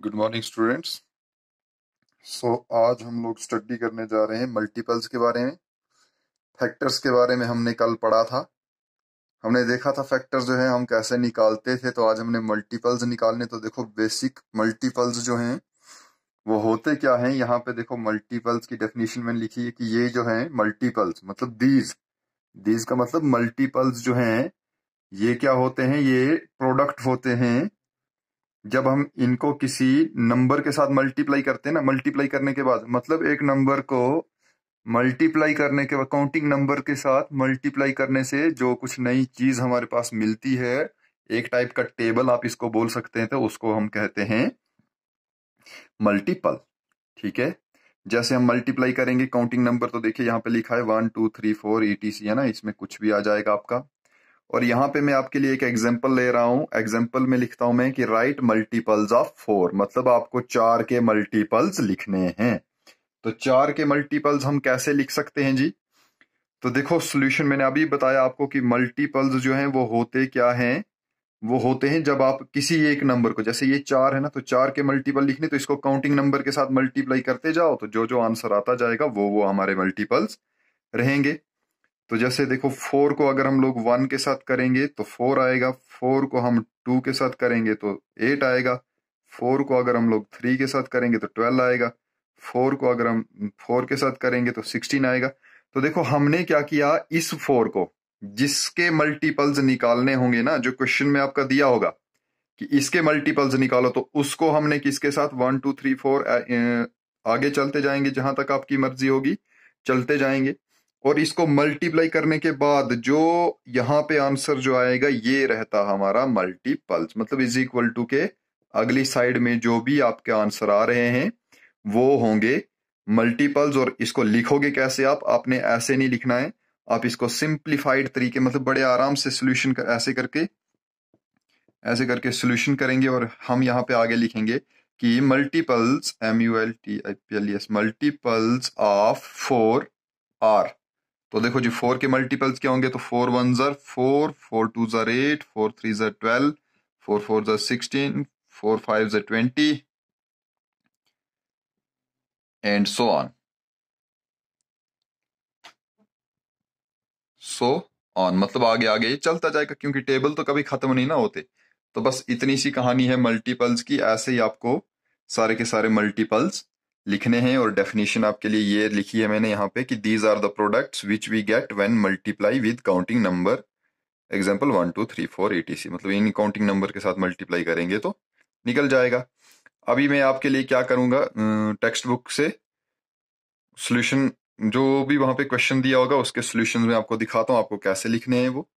Good morning students so आज हम लोग स्टडी करने जा रहे हैं मल्टीपल्स के बारे में। फैक्टर्स के बारे में हमने कल पढ़ा था। हमने देखा था फैक्टर्स जो है, हम कैसे निकालते थे तो आज हमने मल्टीपल्स निकालने तो देखो बेसिक मल्टीपल्स जो हैं, वो होते क्या हैं? यहाँ पे देखो मल्टीपल्स की डेफिनेशन में लिखी है कि ये जो है मल्टीपल्स मतलब दीज दीज का मतलब मल्टीपल्स जो हैं, ये क्या होते हैं? ये प्रोडक्ट होते हैं। जब हम इनको किसी नंबर के साथ मल्टीप्लाई करते हैं ना मल्टीप्लाई करने के बाद मतलब एक नंबर को मल्टीप्लाई करने के बाद काउंटिंग नंबर के साथ मल्टीप्लाई करने से जो कुछ नई चीज़ हमारे पास मिलती है, एक टाइप का टेबल आप इसको बोल सकते हैं तो उसको हम कहते हैं मल्टीपल ठीक है? जैसे हम मल्टीप्लाई करेंगे काउंटिंग नंबर तो देखिए यहाँ पे लिखा है one two three four E है ना? इसमें कुछ भी आ जाएगा आपका। और यहाँ पे मैं आपके लिए एक एग्ज़ाम्पल ले रहा हूँ। एग्ज़ाम्पल में लिखता हूँ मैं कि राइट मल्टीपल्स ऑफ़ फोर मतलब आपको चार के मल्टीपल्स लिखने हैं। तो चार के मल्टीपल्स हम कैसे लिख सकते हैं जी? तो देखो सोल्यूशन मैंने अभी बताया आपको कि मल्टीपल्स जो हैं, वो होते क्या हैं? वो होते हैं जब आप किसी एक नंबर को, जैसे ये चार है ना तो चार के मल्टीपल लिखने तो इसको काउंटिंग नंबर के साथ मल्टीप्लाई करते जाओ तो जो जो आंसर आता जाएगा वो वो हमारे मल्टीपल्स रहेंगे। तो जैसे देखो, फोर को अगर हम लोग वन के साथ करेंगे तो फोर आएगा, फोर को हम टू के साथ करेंगे तो एट आएगा, फोर को अगर हम लोग थ्री के साथ करेंगे तो ट्वेल्व आएगा, फोर को अगर हम फोर के साथ करेंगे तो सिक्सटीन आएगा। तो देखो, हमने क्या किया इस फोर को, जिसके मल्टीपल्स निकालने होंगे ना, जो क्वेश्चन में आपका दिया होगा, कि इसके मल्टीपल्स निकालो तो उसको हमने किसके साथ, वन, टू, थ्री, फोर आगे चलते जाएँगे, जहाँ तक आपकी मर्ज़ी होगी, चलते जाएँगे। और इसको मल्टीप्लाई करने के बाद जो यहाँ पे आंसर जो आएगा ये रहता हमारा मल्टीपल्स मतलब इज़ इक्वल टू के अगली साइड में जो भी आपके आंसर आ रहे हैं वो होंगे मल्टीपल्स और इसको लिखोगे कैसे आप? आपने ऐसे नहीं लिखना है। आप इसको सिंप्लीफाइड तरीके मतलब बड़े आराम से सोल्यूशन कर, ऐसे करके ऐसे करके सोल्यूशन करेंगे और हम यहाँ पे आगे लिखेंगे कि multiples M U L T I P L S multiples of four are तो देखो जी फोर के मल्टीपल्स क्या होंगे? तो फोर वन जर फोर फोर टू जर एट फोर थ्री जर ट्वेल्व फोर फोर जर सिक्सटीन फोर फाइव जर twenty and so on so on मतलब आगे आगे, ये चलता जाएगा, क्योंकि टेबल तो कभी खत्म नहीं ना होते। तो बस इतनी सी कहानी है मल्टीपल्स की, ऐसे ही आपको सारे के सारे मल्टीपल्स लिखने हैं और डेफिनेशन आपके लिए ये लिखी है मैंने यहाँ पे कि these are the products which we get when multiply with counting number example one two three four etc मतलब इन काउंटिंग नंबर के साथ मल्टीप्लाई करेंगे तो निकल जाएगा। अभी मैं आपके लिए क्या करूँगा? टेक्स्ट बुक से सोल्यूशन जो भी वहाँ पे क्वेश्चन दिया होगा उसके सोल्यूशन में आपको दिखाता हूँ आपको कैसे लिखने हैं वो।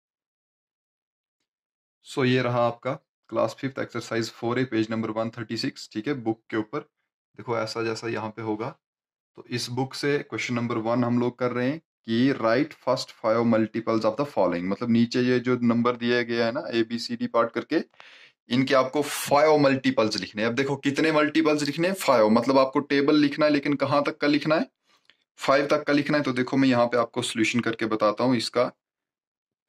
सो so, ये रहा आपका class fifth exercise four A page number one thirty six ठीक है? बुक के ऊपर। देखो ऐसा जैसा यहाँ पे होगा। तो इस बुक से क्वेश्चन नंबर वन हम लोग कर रहे हैं कि write first five multiples of the following मतलब नीचे ये जो नंबर दिया गया है ना A B C D part करके, इनके आपको फाइव मल्टीपल्स लिखने अब देखो कितने मल्टीपल्स लिखने हैं? फाइव मतलब आपको टेबल लिखना है, लेकिन कहाँ तक का लिखना है? फाइव तक का लिखना है तो देखो मैं यहाँ पे आपको सोल्यूशन करके बताता हूँ इसका।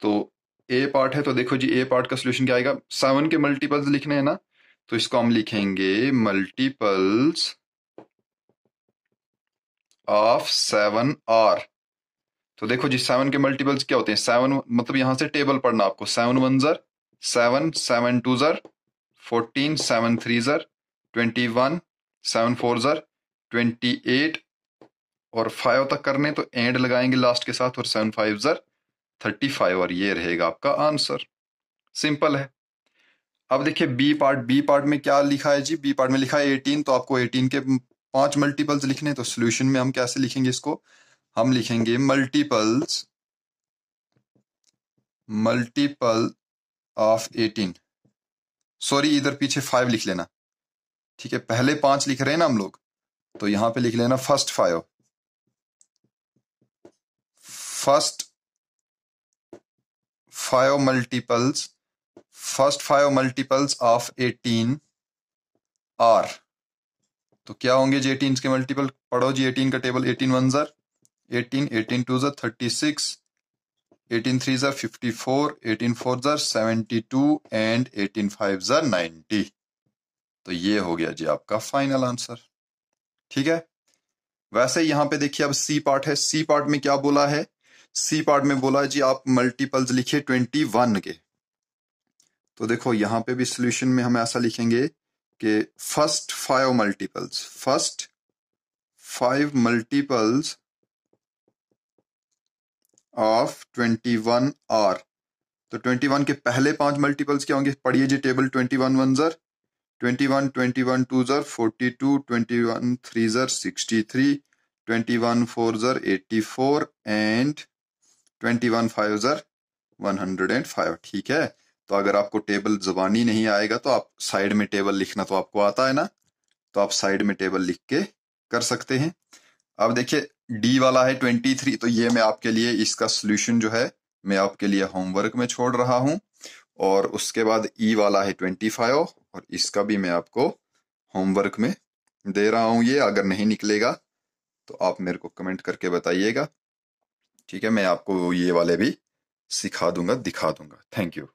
तो ए पार्ट है तो देखो जी ए पार्ट का सोल्यूशन क्या आएगा? सेवन के मल्टीपल्स लिखने हैं ना तो इसको हम लिखेंगे मल्टीपल्स ऑफ़ सेवन आर तो देखो जी सेवन के मल्टीपल्स क्या होते हैं? सेवन मतलब यहाँ से टेबल पढ़ना आपको। सेवन वन जर सेवन सेवन टू जर फोर्टीन सेवन थ्री जर ट्वेंटी वन सेवन फोर जर ट्वेंटी एट और फाइव तक करने तो एंड लगाएँगे लास्ट के साथ और सेवन फाइव जर थर्टी फाइव और ये रहेगा आपका आंसर सिंपल है। अब देखिए बी पार्ट बी पार्ट में क्या लिखा है जी? बी पार्ट में लिखा है एटीन तो आपको एटीन के पाँच मल्टीपल्स लिखने तो सोल्यूशन में हम कैसे लिखेंगे इसको? हम लिखेंगे multiples multiple of eighteen sorry इधर पीछे फाइव लिख लेना। ठीक है, पहले पाँच लिख रहे हैं ना हम लोग तो यहाँ पे लिख लेना first five first five multiples first five multiples of eighteen are. तो क्या होंगे जी एटीन के मल्टीपल? पढ़ो जी एटीन का टेबल, एटीन वन जर, एटीन एटीन टू जर, थर्टी सिक्स, एटीन थ्री जर, फिफ्टी फोर, एटीन फोर जर, seventy two, and eighteen five जर नाइन्टी तो ये हो गया जी आपका फाइनल आंसर। ठीक है? वैसे यहाँ पे देखिए अब सी पार्ट है। सी पार्ट में क्या बोला है? सी पार्ट में बोला जी आप मल्टीपल्स लिखिए ट्वेंटी वन के। तो देखो, यहाँ पे भी सोल्यूशन में हम ऐसा लिखेंगे कि first five multiples first five multiples of twenty one are तो ट्वेंटी वन के पहले पाँच मल्टीपल्स क्या होंगे? पढ़िए जी टेबल ट्वेंटी वन वन जर twenty one twenty one two जर forty two twenty one three जर sixty three twenty one four जर eighty four and twenty one five जर वन हंड्रेड एंड फाइव ठीक है? तो अगर आपको टेबल जबानी नहीं आएगा तो आप साइड में टेबल लिखना तो आपको आता है ना? तो आप साइड में टेबल लिख के कर सकते हैं। अब देखिए डी वाला है ट्वेंटी थ्री तो ये मैं आपके लिए इसका सोल्यूशन जो है, मैं आपके लिए होमवर्क में छोड़ रहा हूँ। और उसके बाद ई e वाला है ट्वेंटी फाइव और इसका भी मैं आपको होमवर्क में दे रहा हूँ। ये अगर नहीं निकलेगा तो आप मेरे को कमेंट करके बताइएगा। ठीक है, मैं आपको ये वाले भी सिखा दूँगा, दिखा दूँगा। Thank you